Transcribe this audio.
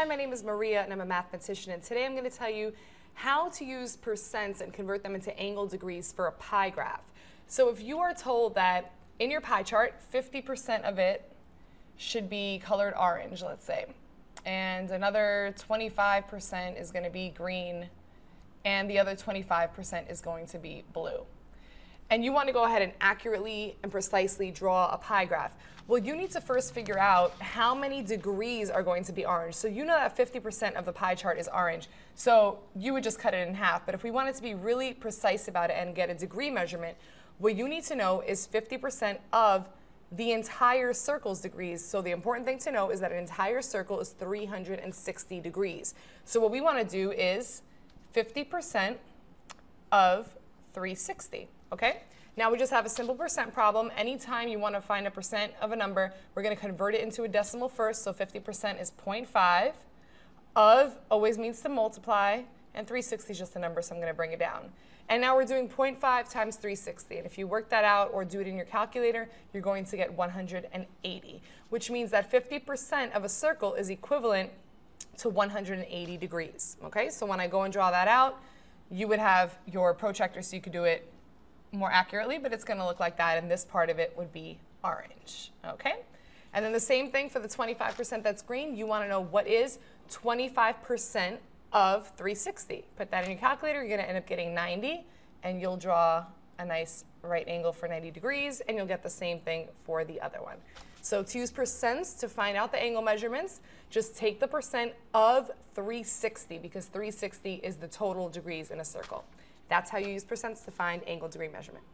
Hi, my name is Maria and I'm a mathematician and today I'm going to tell you how to use percents and convert them into angle degrees for a pie graph. So if you are told that in your pie chart, 50% of it should be colored orange, let's say, and another 25% is going to be green, and the other 25% is going to be blue and you want to go ahead and accurately and precisely draw a pie graph, well, you need to first figure out how many degrees are going to be orange. So you know that 50% of the pie chart is orange. So you would just cut it in half. But if we wanted to be really precise about it and get a degree measurement, what you need to know is 50% of the entire circle's degrees. So the important thing to know is that an entire circle is 360 degrees. So what we want to do is 50% of 360 okay? Now we just have a simple percent problem. Anytime you want to find a percent of a number, we're going to convert it into a decimal first. So 50% is 0.5. Of always means to multiply, and 360 is just a number, so I'm going to bring it down. And now we're doing 0.5 times 360. And if you work that out or do it in your calculator, you're going to get 180, which means that 50% of a circle is equivalent to 180 degrees. Okay, so when I go and draw that out, you would have your protractor so you could do it more accurately, but it's going to look like that, and this part of it would be orange, okay? And then the same thing for the 25% that's green. You want to know what is 25% of 360. Put that in your calculator. You're going to end up getting 90, and you'll draw a nice right angle for 90 degrees, and you'll get the same thing for the other one. So to use percents to find out the angle measurements, just take the percent of 360 because 360 is the total degrees in a circle. That's how you use percents to find angle degree measurement.